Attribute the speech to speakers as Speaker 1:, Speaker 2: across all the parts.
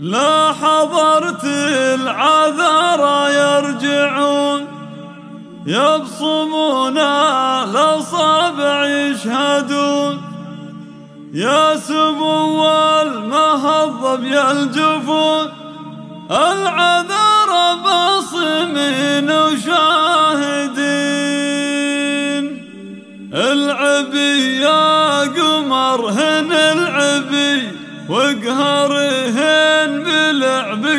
Speaker 1: لا حضرت العذارى يرجعون يبصمون الأصابع يشهدون يا سمو المهضب يا الجفون باصمين وشاهدين العبي يا قمر هن العبي واقهرهن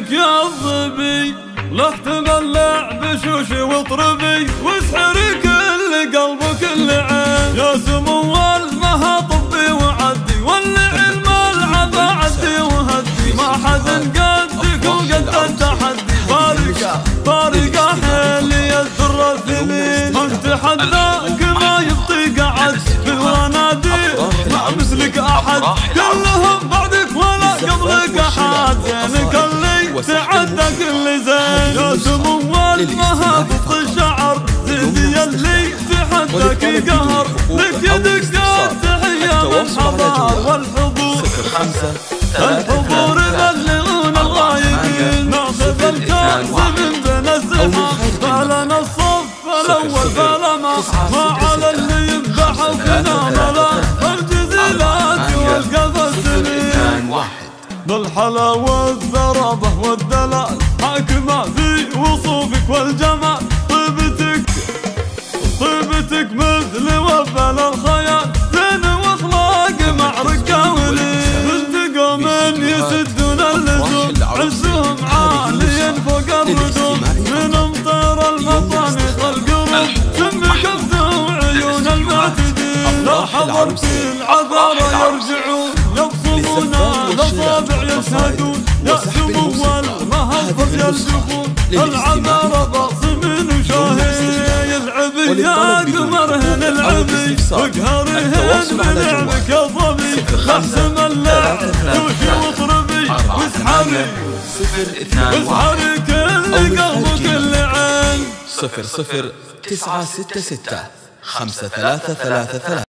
Speaker 1: بلعبك يا الظبي لا احتمل لعب شوشي واطربي واسحري كل قلب وكل عين. يا سمو المهطبي وعدي والعلم العب عدي وهدي. ما حد قدك وقد التحدي فارقة فارقة حيلي الثرى من تحداك ما يبطي قعد في الونادي ما مثلك أحد. كلهم بعدك ولا قبلك أحد. اللي تعدى كل زين يا سمو المهابط الشعر. زيدي اللي تحداك قهر لك يدك تحية من حضار والحضور. الحضور يبلغون الغايبين. ناخذ الكاس من بين الزحام فلنا الصف الأول. فلا ما ما على بالحلا والذرابة والدلال حاكمة في وصوفك والجمال. طيبتك طيبتك مثل وفل الخيال. زين وأخلاق مع رجاولين ملتقوا من يسدون اللزوم. عزهم عالي فوق الردوم. من أمطار المطانق القروم سم كفته وعيون المعتدين. لا حضرت العذارى يرجعون. يبصمون الاصابع يشهدون يا سمو المهبط يلجفون العذارى باصمين وشاهين يلعبي يا قمرهن العبي واقهرهن بلعبك يا ظبي احسم اللعب توشي واطربي واسحري واسحري كل قلب وكل عين
Speaker 2: صفر صفر تسعة ستة ستة. خمسة ثلاثة ثلاثة ثلاثة.